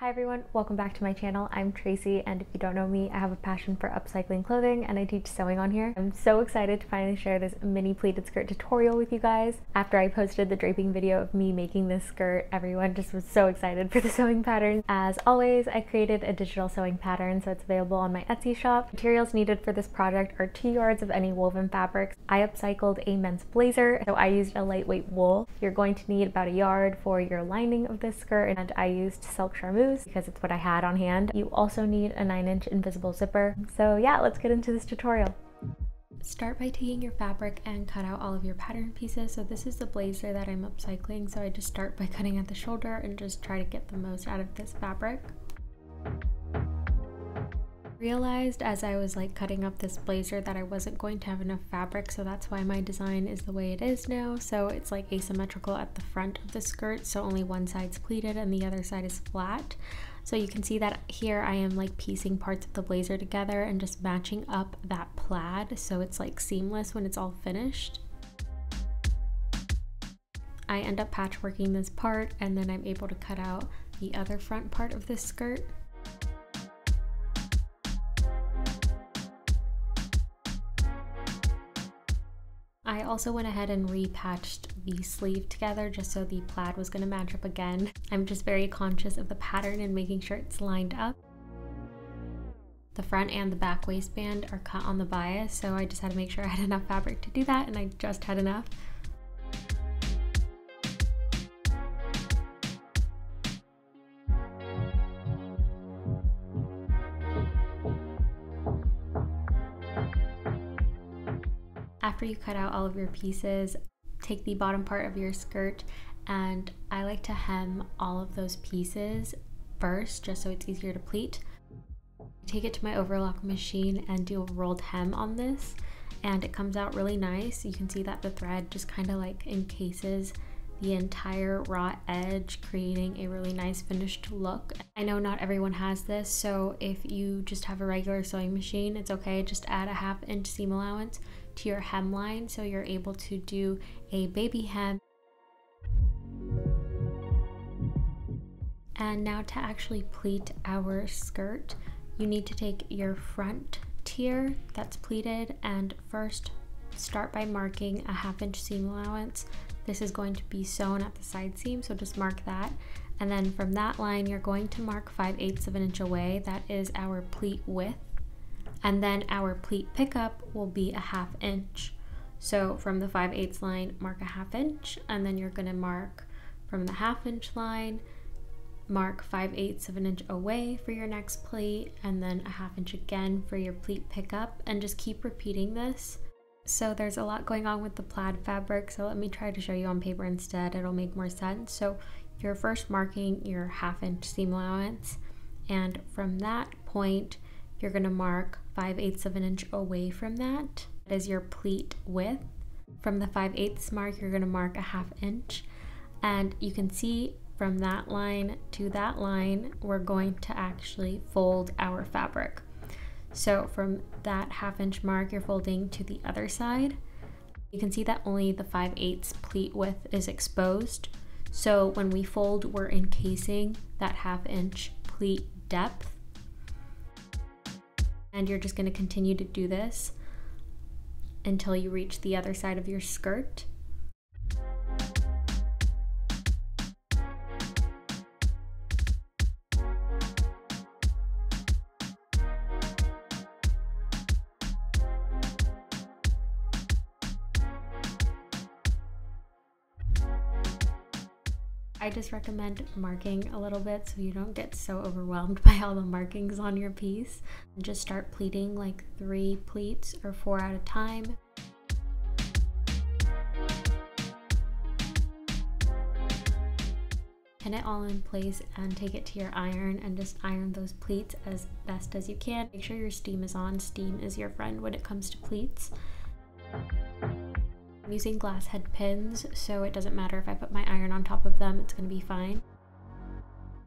Hi everyone, welcome back to my channel. I'm Tracy and if you don't know me, I have a passion for upcycling clothing and I teach sewing on here. I'm so excited to finally share this mini pleated skirt tutorial with you guys. After I posted the draping video of me making this skirt, everyone just was so excited for the sewing pattern. As always, I created a digital sewing pattern so it's available on my Etsy shop. Materials needed for this project are two yards of any woven fabrics. I upcycled a men's blazer, so I used a lightweight wool. You're going to need about a yard for your lining of this skirt and I used silk charmeuse because it's what I had on hand. You also need a 9 inch invisible zipper. So yeah, let's get into this tutorial. Start by taking your fabric and cut out all of your pattern pieces. So this is the blazer that I'm upcycling. So I just start by cutting at the shoulder and just try to get the most out of this fabric realized as I was like cutting up this blazer that I wasn't going to have enough fabric so that's why my design is the way it is now. So it's like asymmetrical at the front of the skirt so only one side's pleated and the other side is flat. So you can see that here I am like piecing parts of the blazer together and just matching up that plaid so it's like seamless when it's all finished. I end up patchworking this part and then I'm able to cut out the other front part of this skirt also went ahead and repatched the sleeve together just so the plaid was going to match up again. I'm just very conscious of the pattern and making sure it's lined up. The front and the back waistband are cut on the bias, so I just had to make sure I had enough fabric to do that, and I just had enough. After you cut out all of your pieces, take the bottom part of your skirt and I like to hem all of those pieces first just so it's easier to pleat. Take it to my overlock machine and do a rolled hem on this and it comes out really nice. You can see that the thread just kind of like encases the entire raw edge, creating a really nice finished look. I know not everyone has this, so if you just have a regular sewing machine, it's okay. Just add a half inch seam allowance to your hemline so you're able to do a baby hem. And now to actually pleat our skirt, you need to take your front tier that's pleated and first start by marking a half inch seam allowance. This is going to be sewn at the side seam, so just mark that. And then from that line, you're going to mark 5 eighths of an inch away. That is our pleat width and then our pleat pickup will be a half inch. So from the 5 eighths line, mark a half inch, and then you're gonna mark from the half inch line, mark 5 eighths of an inch away for your next pleat, and then a half inch again for your pleat pickup, and just keep repeating this. So there's a lot going on with the plaid fabric, so let me try to show you on paper instead, it'll make more sense. So you're first marking your half inch seam allowance, and from that point, you're gonna mark 5 eighths of an inch away from that. That is your pleat width. From the 5 eighths mark, you're gonna mark a half inch. And you can see from that line to that line, we're going to actually fold our fabric. So from that half inch mark, you're folding to the other side. You can see that only the 5 eighths pleat width is exposed. So when we fold, we're encasing that half inch pleat depth and you're just going to continue to do this until you reach the other side of your skirt. I just recommend marking a little bit so you don't get so overwhelmed by all the markings on your piece. Just start pleating like three pleats or four at a time. Pin it all in place and take it to your iron and just iron those pleats as best as you can. Make sure your steam is on. Steam is your friend when it comes to pleats. I'm using glass head pins, so it doesn't matter if I put my iron on top of them, it's going to be fine.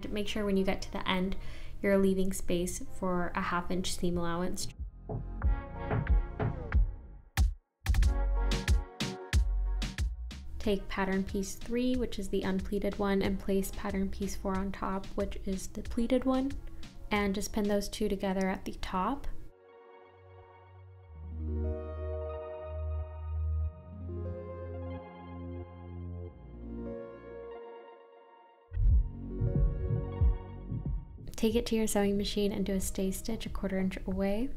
Make sure when you get to the end, you're leaving space for a half inch seam allowance. Take pattern piece three, which is the unpleated one, and place pattern piece four on top, which is the pleated one. And just pin those two together at the top. Take it to your sewing machine and do a stay stitch a quarter inch away.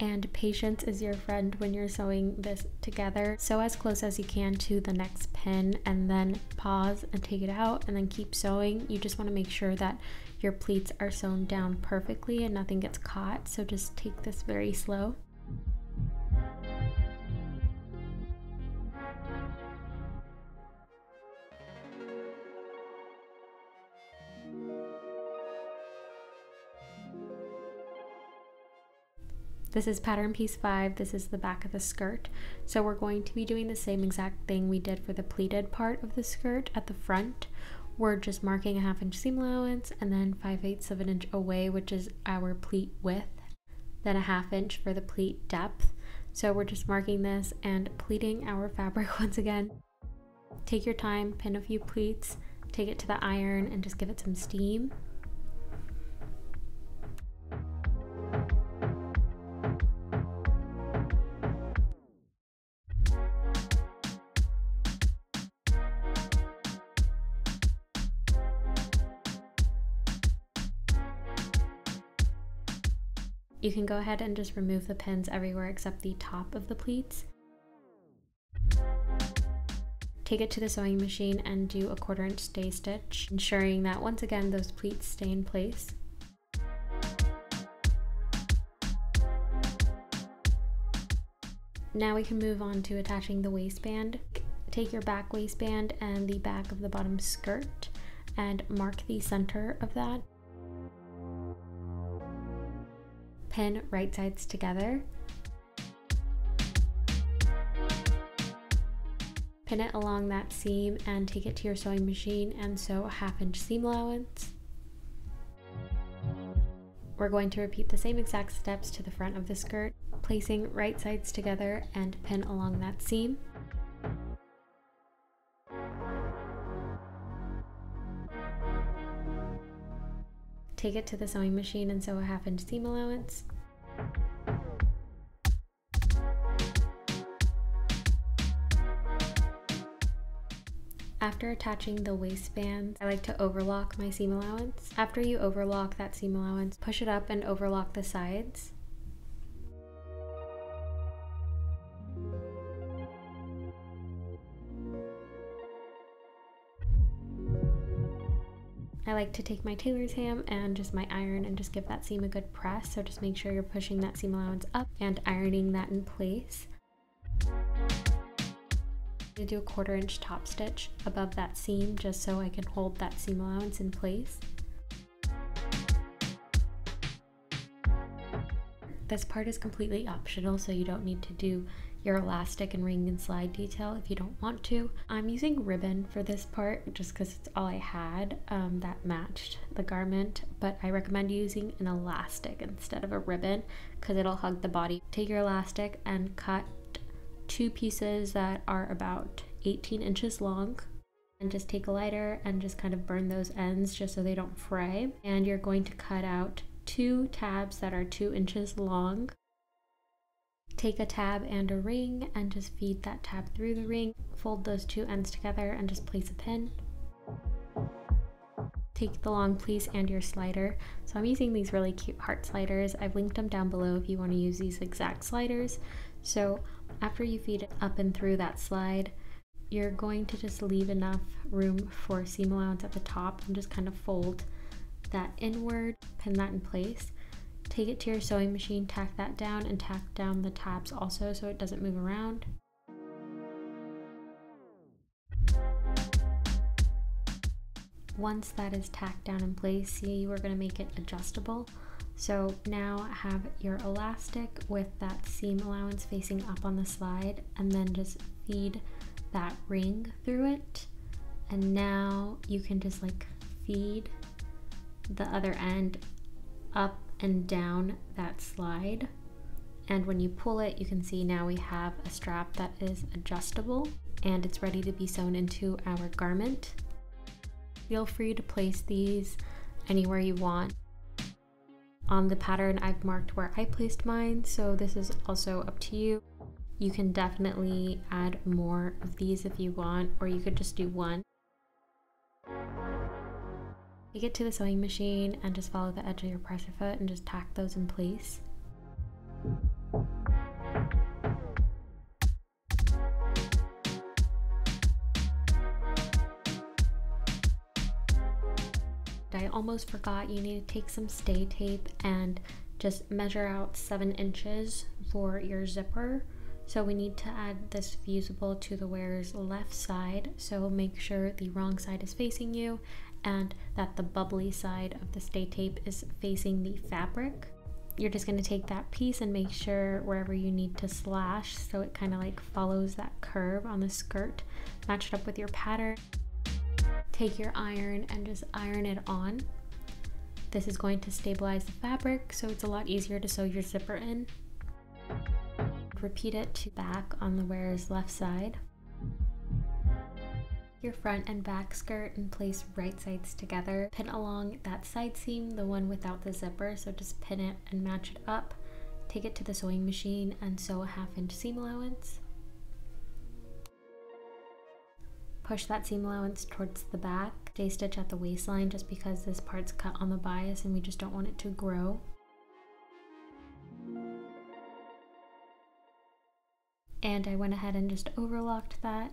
And patience is your friend when you're sewing this together. Sew as close as you can to the next pin and then pause and take it out and then keep sewing. You just want to make sure that your pleats are sewn down perfectly and nothing gets caught. So just take this very slow. This is pattern piece five. This is the back of the skirt. So we're going to be doing the same exact thing we did for the pleated part of the skirt at the front. We're just marking a half inch seam allowance and then 5 eighths of an inch away, which is our pleat width, then a half inch for the pleat depth. So we're just marking this and pleating our fabric once again. Take your time, pin a few pleats, take it to the iron and just give it some steam. Can go ahead and just remove the pins everywhere except the top of the pleats. Take it to the sewing machine and do a quarter inch stay stitch, ensuring that once again those pleats stay in place. Now we can move on to attaching the waistband. Take your back waistband and the back of the bottom skirt and mark the center of that pin right sides together. Pin it along that seam and take it to your sewing machine and sew a half inch seam allowance. We're going to repeat the same exact steps to the front of the skirt, placing right sides together and pin along that seam. Take it to the sewing machine and sew a half inch seam allowance. After attaching the waistband, I like to overlock my seam allowance. After you overlock that seam allowance, push it up and overlock the sides. I like to take my tailor's ham and just my iron and just give that seam a good press. So just make sure you're pushing that seam allowance up and ironing that in place. I do a quarter inch top stitch above that seam just so I can hold that seam allowance in place. This part is completely optional so you don't need to do your elastic and ring and slide detail if you don't want to. I'm using ribbon for this part just because it's all I had um, that matched the garment, but I recommend using an elastic instead of a ribbon because it'll hug the body. Take your elastic and cut two pieces that are about 18 inches long and just take a lighter and just kind of burn those ends just so they don't fray. And you're going to cut out two tabs that are two inches long Take a tab and a ring and just feed that tab through the ring. Fold those two ends together and just place a pin. Take the long piece and your slider. So I'm using these really cute heart sliders. I've linked them down below if you want to use these exact sliders. So after you feed it up and through that slide, you're going to just leave enough room for seam allowance at the top and just kind of fold that inward, pin that in place. Take it to your sewing machine, tack that down, and tack down the tabs also so it doesn't move around. Once that is tacked down in place, see you are going to make it adjustable. So now have your elastic with that seam allowance facing up on the slide and then just feed that ring through it. And now you can just like feed the other end up and down that slide And when you pull it, you can see now we have a strap that is adjustable and it's ready to be sewn into our garment. Feel free to place these anywhere you want. On the pattern, I've marked where I placed mine, so this is also up to you. You can definitely add more of these if you want, or you could just do one. You get to the sewing machine and just follow the edge of your presser foot and just tack those in place. I almost forgot you need to take some stay tape and just measure out seven inches for your zipper. So we need to add this fusible to the wearer's left side. So make sure the wrong side is facing you and that the bubbly side of the stay tape is facing the fabric. You're just going to take that piece and make sure wherever you need to slash so it kind of like follows that curve on the skirt, match it up with your pattern. Take your iron and just iron it on. This is going to stabilize the fabric so it's a lot easier to sew your zipper in. Repeat it to back on the wearer's left side your front and back skirt and place right sides together. Pin along that side seam, the one without the zipper, so just pin it and match it up. Take it to the sewing machine and sew a half inch seam allowance. Push that seam allowance towards the back. Stay stitch at the waistline just because this part's cut on the bias and we just don't want it to grow. And I went ahead and just overlocked that.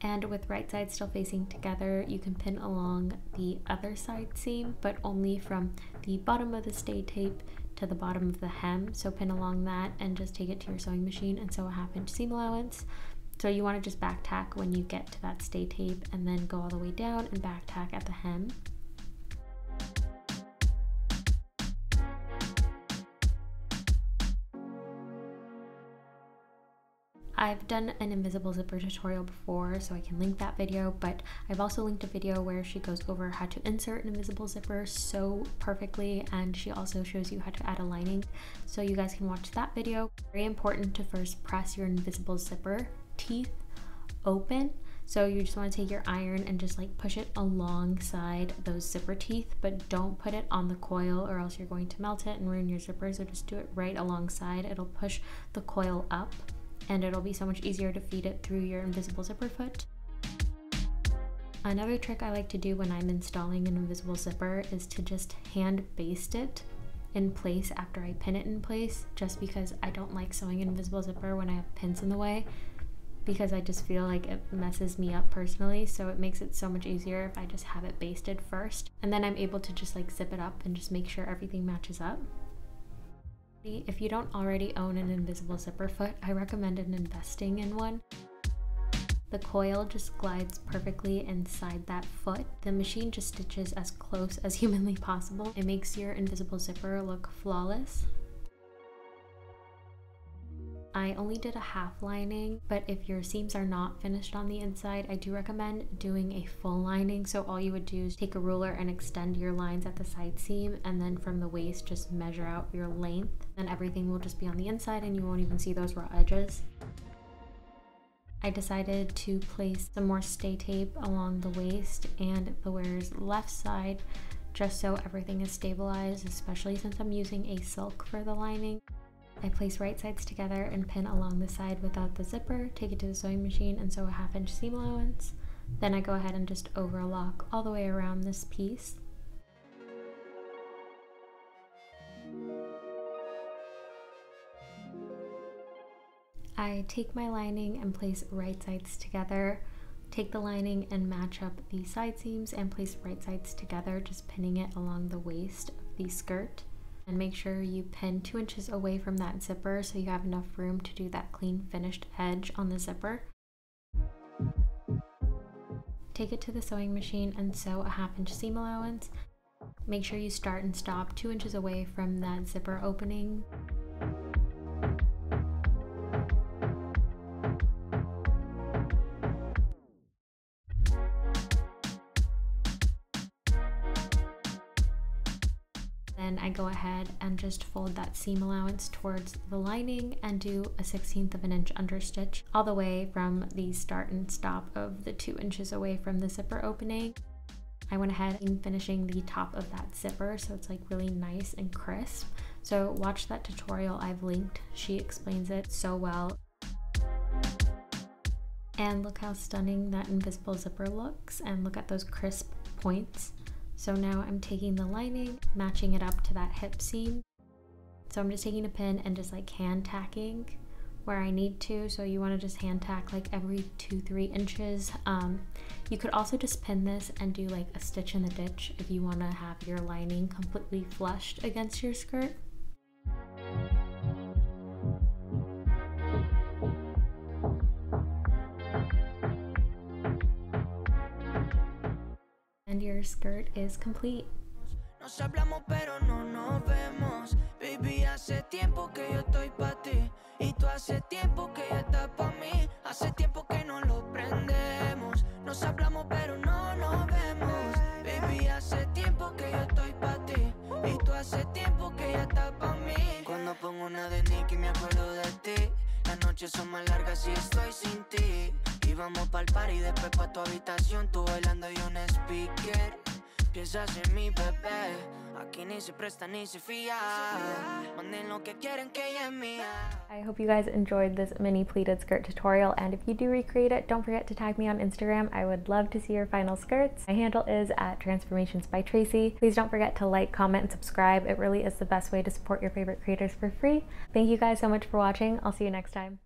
And with right side still facing together, you can pin along the other side seam, but only from the bottom of the stay tape to the bottom of the hem. So pin along that and just take it to your sewing machine and sew a half inch seam allowance. So you want to just back tack when you get to that stay tape and then go all the way down and back tack at the hem. I've done an invisible zipper tutorial before, so I can link that video, but I've also linked a video where she goes over how to insert an invisible zipper so perfectly, and she also shows you how to add a lining, so you guys can watch that video. Very important to first press your invisible zipper teeth open. So you just want to take your iron and just like push it alongside those zipper teeth, but don't put it on the coil or else you're going to melt it and ruin your zipper. So just do it right alongside. It'll push the coil up and it'll be so much easier to feed it through your invisible zipper foot. Another trick I like to do when I'm installing an invisible zipper is to just hand baste it in place after I pin it in place just because I don't like sewing an invisible zipper when I have pins in the way because I just feel like it messes me up personally so it makes it so much easier if I just have it basted first and then I'm able to just like zip it up and just make sure everything matches up. If you don't already own an invisible zipper foot, I recommend investing in one. The coil just glides perfectly inside that foot. The machine just stitches as close as humanly possible. It makes your invisible zipper look flawless. I only did a half lining, but if your seams are not finished on the inside, I do recommend doing a full lining. So all you would do is take a ruler and extend your lines at the side seam and then from the waist just measure out your length. Then everything will just be on the inside and you won't even see those raw edges. I decided to place some more stay tape along the waist and the wearer's left side just so everything is stabilized, especially since I'm using a silk for the lining. I place right sides together and pin along the side without the zipper, take it to the sewing machine and sew a half inch seam allowance. Then I go ahead and just overlock all the way around this piece. I take my lining and place right sides together, take the lining and match up the side seams and place right sides together, just pinning it along the waist of the skirt and make sure you pin two inches away from that zipper so you have enough room to do that clean finished edge on the zipper. Take it to the sewing machine and sew a half inch seam allowance. Make sure you start and stop two inches away from that zipper opening. And just fold that seam allowance towards the lining and do a 16th of an inch understitch all the way from the start and stop of the two inches away from the zipper opening. I went ahead and finishing the top of that zipper so it's like really nice and crisp. So watch that tutorial I've linked. She explains it so well. And look how stunning that invisible zipper looks and look at those crisp points. So now I'm taking the lining, matching it up to that hip seam. So I'm just taking a pin and just like hand tacking where I need to. So you want to just hand tack like every two, three inches. Um, you could also just pin this and do like a stitch in the ditch if you want to have your lining completely flushed against your skirt. And your skirt is complete. Nos hablamos pero no nos vemos. Baby, hace tiempo que yo estoy pa' ti. Y tú hace tiempo que ya estás pa' mí. Hace tiempo que no lo prendemos. Nos hablamos pero no nos vemos. Baby, hace tiempo que yo estoy pa' ti. Y tú hace tiempo que ya estás pa' mí. Cuando pongo una de Nicky me acuerdo de ti. Las noches son más largas y estoy sin ti Y vamos pa'l después pa' tu habitación Tú bailando y un speaker Piensas en mi bebé, aquí ni se presta ni se fía. Manden lo que quieren que ella es mía. I hope you guys enjoyed this mini pleated skirt tutorial and if you do recreate it, don't forget to tag me on Instagram. I would love to see your final skirts. My handle is at transformations by Tracy. Please don't forget to like, comment, and subscribe. It really is the best way to support your favorite creators for free. Thank you guys so much for watching. I'll see you next time.